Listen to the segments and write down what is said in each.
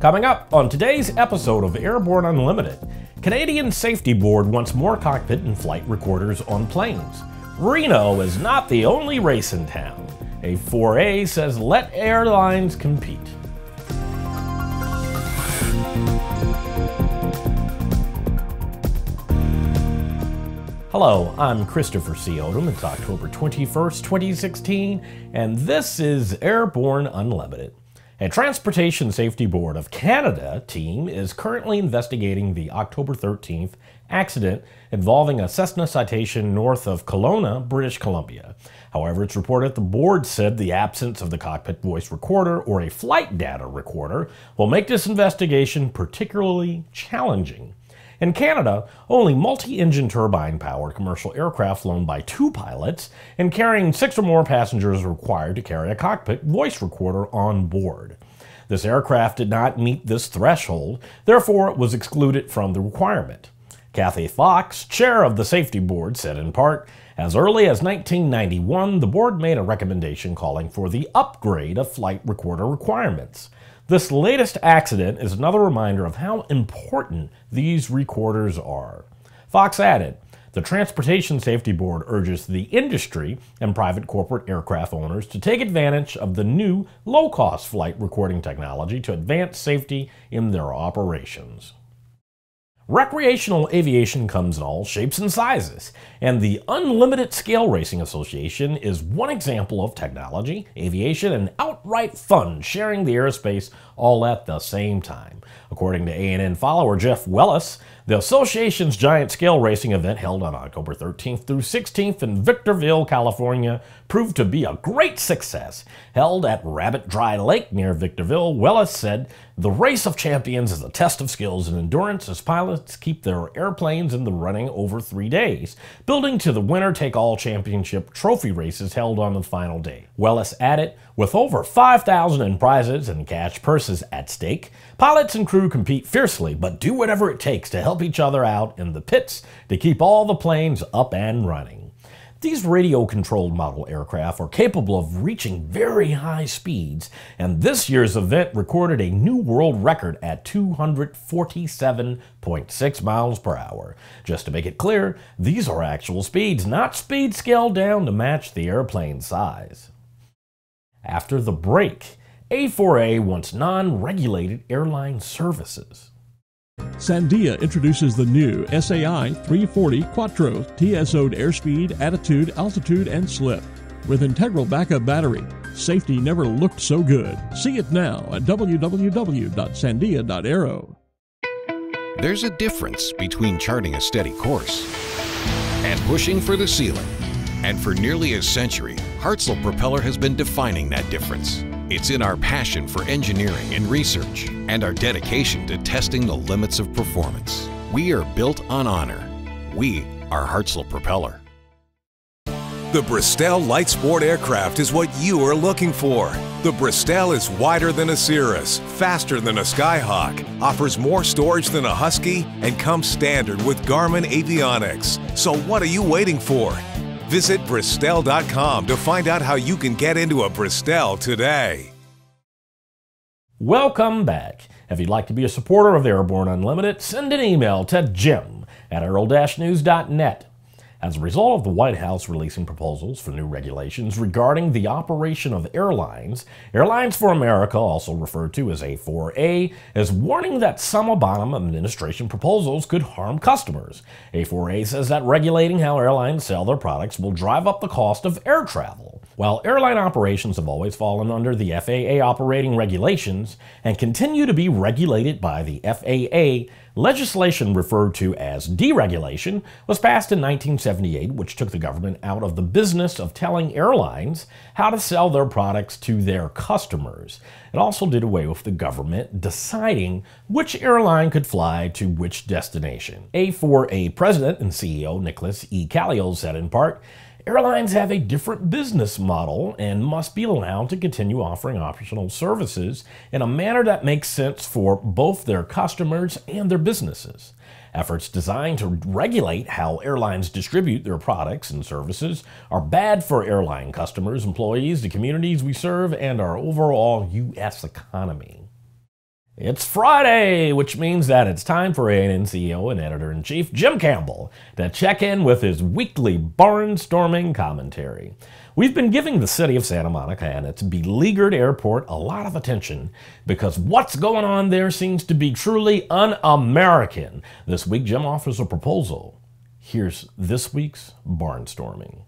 Coming up on today's episode of Airborne Unlimited, Canadian Safety Board wants more cockpit and flight recorders on planes. Reno is not the only race in town. A4A says let airlines compete. Hello, I'm Christopher C. Odom. It's October 21st, 2016, and this is Airborne Unlimited. A Transportation Safety Board of Canada team is currently investigating the October 13th accident involving a Cessna Citation north of Kelowna, British Columbia. However, it's reported the board said the absence of the cockpit voice recorder or a flight data recorder will make this investigation particularly challenging. In Canada, only multi engine turbine powered commercial aircraft flown by two pilots and carrying six or more passengers are required to carry a cockpit voice recorder on board. This aircraft did not meet this threshold, therefore, it was excluded from the requirement. Kathy Fox, chair of the safety board, said in part, as early as 1991, the board made a recommendation calling for the upgrade of flight recorder requirements. This latest accident is another reminder of how important these recorders are. Fox added, the Transportation Safety Board urges the industry and private corporate aircraft owners to take advantage of the new low cost flight recording technology to advance safety in their operations. Recreational aviation comes in all shapes and sizes, and the Unlimited Scale Racing Association is one example of technology, aviation, and outright fun sharing the airspace all at the same time. According to ANN follower Jeff Wheless, the association's giant scale racing event held on October 13th through 16th in Victorville, California, proved to be a great success. Held at Rabbit Dry Lake near Victorville, Wheless said, The race of champions is a test of skills and endurance as pilots keep their airplanes in the running over three days, building to the winner take all championship trophy races held on the final day. Wheless added, with over 5,000 in prizes and cash purses at stake, pilots and crew compete fiercely but do whatever it takes to help each other out in the pits to keep all the planes up and running. These radio controlled model aircraft are capable of reaching very high speeds, and this year's event recorded a new world record at 247.6 miles per hour. Just to make it clear, these are actual speeds, not speed scaled down to match the airplane size. After the break, A4A wants non regulated airline services. Sandia introduces the new SAI 340 Quattro TSO'd airspeed, attitude, altitude, and slip. With integral backup battery, safety never looked so good. See it now at www.sandia.aero. There's a difference between charting a steady course and pushing for the ceiling. And for nearly a century, Hartzell Propeller has been defining that difference. It's in our passion for engineering and research and our dedication to testing the limits of performance. We are built on honor. We are Hartzell Propeller. The Bristell Light Sport aircraft is what you are looking for. The Bristell is wider than a Cirrus, faster than a Skyhawk, offers more storage than a Husky, and comes standard with Garmin avionics. So what are you waiting for? Visit Bristell.com to find out how you can get into a Bristell today. Welcome back. If you'd like to be a supporter of Airborne Unlimited, send an email to jim at aero-news.net. As a result of the White House releasing proposals for new regulations regarding the operation of airlines, Airlines for America, also referred to as A4A, is warning that some Obama administration proposals could harm customers. A4A says that regulating how airlines sell their products will drive up the cost of air travel. While airline operations have always fallen under the FAA operating regulations and continue to be regulated by the FAA, legislation referred to as deregulation was passed in 1978, which took the government out of the business of telling airlines how to sell their products to their customers. It also did away with the government deciding which airline could fly to which destination. A4A president and CEO Nicholas E. Calio said in part, Airlines have a different business model and must be allowed to continue offering optional services in a manner that makes sense for both their customers and their businesses. Efforts designed to regulate how airlines distribute their products and services are bad for airline customers, employees, the communities we serve, and our overall U.S. economy. It's Friday, which means that it's time for ANN CEO and editor in chief Jim Campbell to check in with his weekly barnstorming commentary. We've been giving the city of Santa Monica and its beleaguered airport a lot of attention because what's going on there seems to be truly un American. This week, Jim offers a proposal. Here's this week's barnstorming.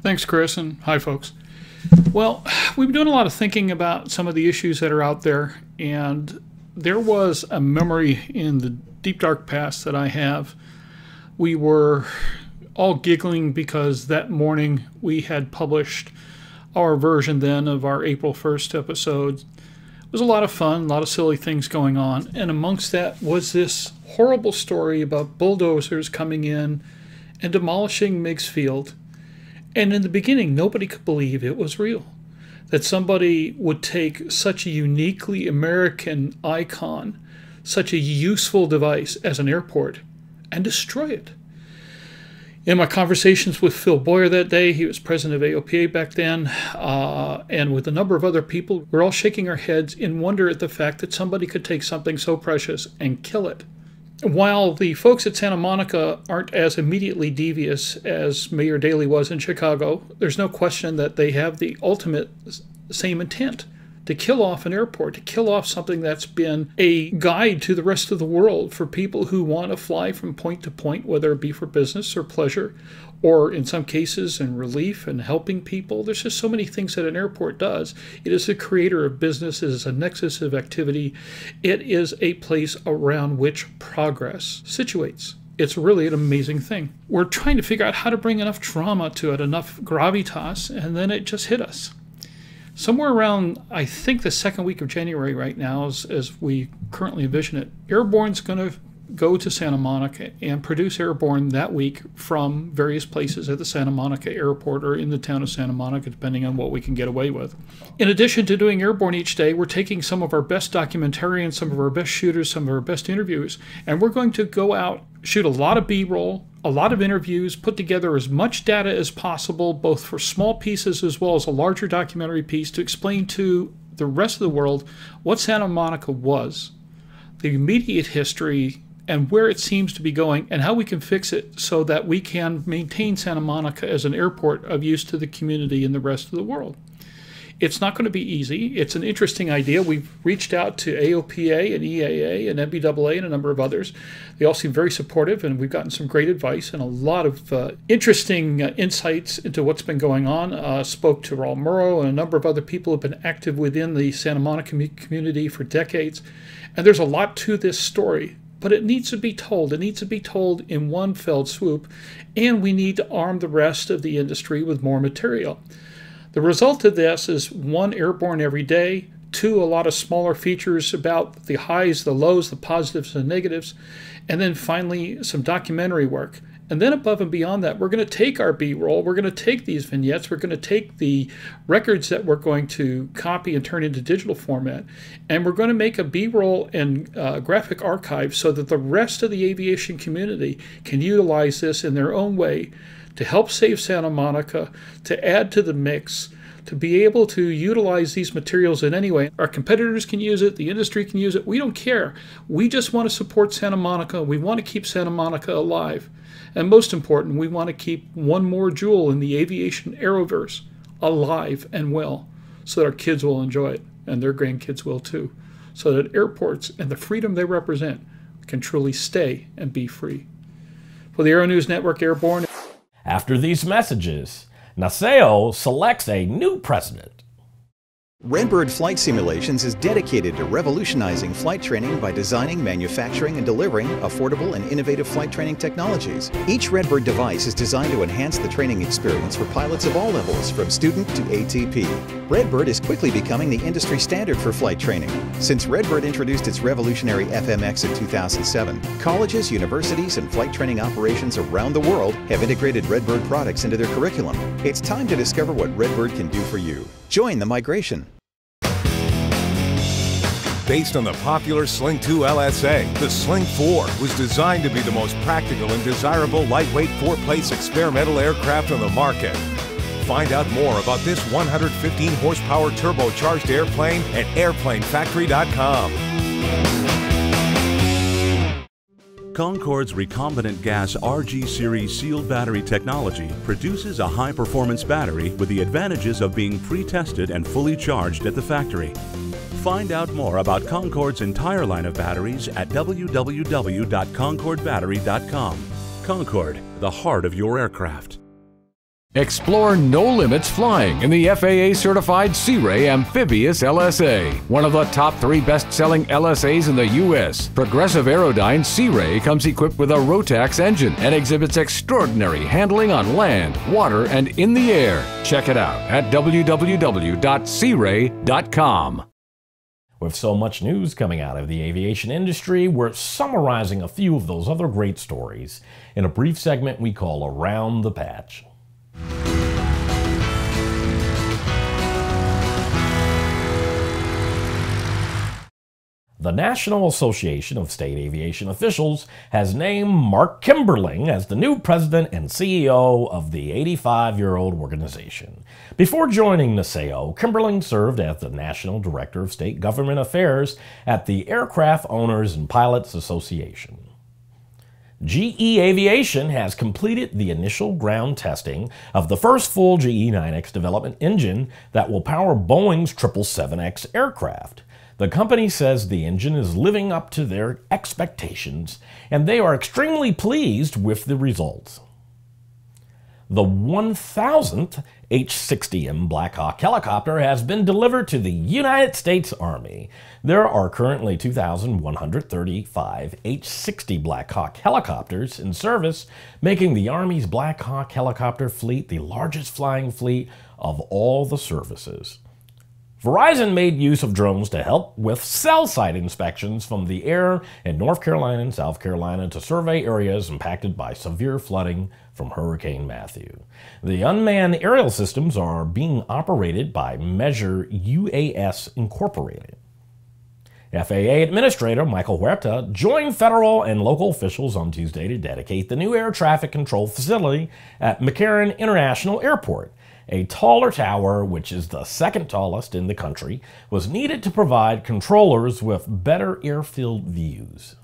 Thanks, Chris, and hi, folks. Well, we've been doing a lot of thinking about some of the issues that are out there, and there was a memory in the deep dark past that I have. We were all giggling because that morning we had published our version then of our April 1st episode. It was a lot of fun, a lot of silly things going on, and amongst that was this horrible story about bulldozers coming in and demolishing Meigs Field and in the beginning, nobody could believe it was real. That somebody would take such a uniquely American icon, such a useful device as an airport, and destroy it. In my conversations with Phil Boyer that day, he was president of AOPA back then, uh, and with a number of other people, we're all shaking our heads in wonder at the fact that somebody could take something so precious and kill it while the folks at Santa Monica aren't as immediately devious as Mayor Daley was in Chicago, there's no question that they have the ultimate same intent to kill off an airport, to kill off something that's been a guide to the rest of the world for people who want to fly from point to point, whether it be for business or pleasure, or in some cases in relief and helping people. There's just so many things that an airport does. It is a creator of business, it is a nexus of activity, it is a place around which progress situates. It's really an amazing thing. We're trying to figure out how to bring enough drama to it, enough gravitas, and then it just hit us somewhere around I think the second week of January right now, as, as we currently envision it, Airborne's going to go to Santa Monica and produce Airborne that week from various places at the Santa Monica airport or in the town of Santa Monica, depending on what we can get away with. In addition to doing Airborne each day, we're taking some of our best documentarians, some of our best shooters, some of our best interviewers, and we're going to go out, shoot a lot of B roll, a lot of interviews, put together as much data as possible, both for small pieces as well as a larger documentary piece, to explain to the rest of the world what Santa Monica was, the immediate history, and where it seems to be going, and how we can fix it so that we can maintain Santa Monica as an airport of use to the community and the rest of the world. It's not going to be easy. It's an interesting idea. We've reached out to AOPA and EAA and NBAA and a number of others. They all seem very supportive, and we've gotten some great advice and a lot of uh, interesting uh, insights into what's been going on. Uh, spoke to Raul Murrow and a number of other people who have been active within the Santa Monica community for decades. And there's a lot to this story but it needs to be told. It needs to be told in one fell swoop, and we need to arm the rest of the industry with more material. The result of this is one airborne every day, two, a lot of smaller features about the highs, the lows, the positives, and negatives, and then finally some documentary work. And then above and beyond that, we're going to take our B roll, we're going to take these vignettes, we're going to take the records that we're going to copy and turn into digital format, and we're going to make a B roll and uh, graphic archive so that the rest of the aviation community can utilize this in their own way to help save Santa Monica, to add to the mix, to be able to utilize these materials in any way. Our competitors can use it, the industry can use it. We don't care. We just want to support Santa Monica. We want to keep Santa Monica alive. And most important, we want to keep one more jewel in the aviation aeroverse alive and well so that our kids will enjoy it and their grandkids will too. So that airports and the freedom they represent can truly stay and be free. For the Aero News Network Airborne, after these messages, NASAO selects a new president. Redbird Flight Simulations is dedicated to revolutionizing flight training by designing, manufacturing, and delivering affordable and innovative flight training technologies. Each Redbird device is designed to enhance the training experience for pilots of all levels, from student to ATP. Redbird is quickly becoming the industry standard for flight training. Since Redbird introduced its revolutionary FMX in 2007, colleges, universities, and flight training operations around the world have integrated Redbird products into their curriculum. It's time to discover what Redbird can do for you. Join the migration. Based on the popular Sling 2 LSA, the Sling 4 was designed to be the most practical and desirable lightweight four-place experimental aircraft on the market. Find out more about this 115 horsepower turbocharged airplane at airplanefactory.com. Concorde's recombinant gas RG series sealed battery technology produces a high performance battery with the advantages of being pre tested and fully charged at the factory. Find out more about Concorde's entire line of batteries at www.concordbattery.com. Concorde, the heart of your aircraft. Explore no limits flying in the FAA certified SeaRey Amphibious LSA, one of the top three best selling LSAs in the U.S. Progressive Aerodyne SeaRey comes equipped with a Rotax engine and exhibits extraordinary handling on land, water, and in the air. Check it out at www.searey.com. With so much news coming out of the aviation industry, we're summarizing a few of those other great stories in a brief segment we call Around the Patch. The National Association of State Aviation Officials has named Mark Kimberling as the new president and CEO of the 85 year old organization. Before joining NASAO, Kimberling served as the National Director of State Government Affairs at the Aircraft Owners and Pilots Association. GE Aviation has completed the initial ground testing of the first full GE 9X development engine that will power Boeing's 777X aircraft. The company says the engine is living up to their expectations, and they are extremely pleased with the results. The 1000th H-60M Black Hawk helicopter has been delivered to the United States Army. There are currently 2,135 H-60 Black Hawk helicopters in service, making the Army's Black Hawk helicopter fleet the largest flying fleet of all the services. Verizon made use of drones to help with cell site inspections from the air in North Carolina and South Carolina to survey areas impacted by severe flooding from Hurricane Matthew. The unmanned aerial systems are being operated by Measure UAS Incorporated. FAA Administrator Michael Huerta joined federal and local officials on Tuesday to dedicate the new air traffic control facility at McCarran International Airport a taller tower, which is the second tallest in the country, was needed to provide controllers with better airfield views.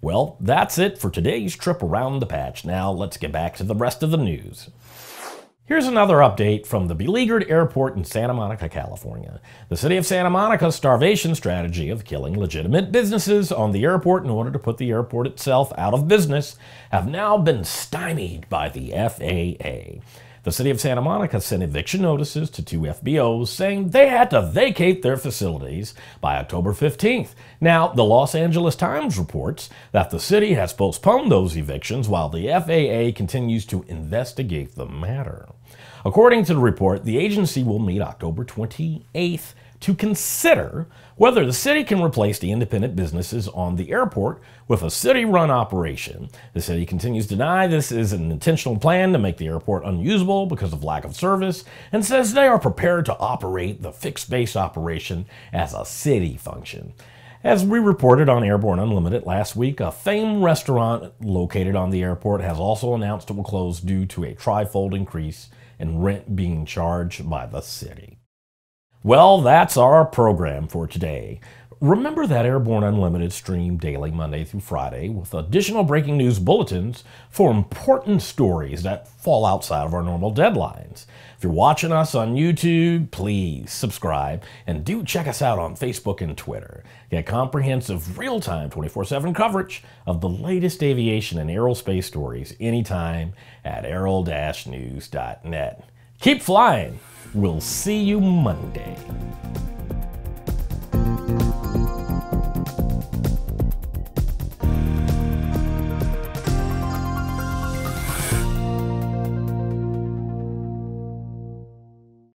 Well, that's it for today's trip around the patch. Now let's get back to the rest of the news. Here's another update from the beleaguered airport in Santa Monica, California. The city of Santa Monica's starvation strategy of killing legitimate businesses on the airport in order to put the airport itself out of business have now been stymied by the FAA. The city of Santa Monica sent eviction notices to two FBOs saying they had to vacate their facilities by October 15th. Now, the Los Angeles Times reports that the city has postponed those evictions while the FAA continues to investigate the matter. According to the report, the agency will meet October 28th to consider whether the city can replace the independent businesses on the airport with a city run operation. The city continues to deny this is an intentional plan to make the airport unusable because of lack of service and says they are prepared to operate the fixed base operation as a city function. As we reported on Airborne Unlimited last week, a famed restaurant located on the airport has also announced it will close due to a trifold increase in rent being charged by the city. Well, that's our program for today. Remember that Airborne Unlimited stream daily Monday through Friday with additional breaking news bulletins for important stories that fall outside of our normal deadlines. If you're watching us on YouTube, please subscribe and do check us out on Facebook and Twitter. Get comprehensive, real time 24 7 coverage of the latest aviation and aerospace stories anytime at aero news.net. Keep flying. We'll see you Monday.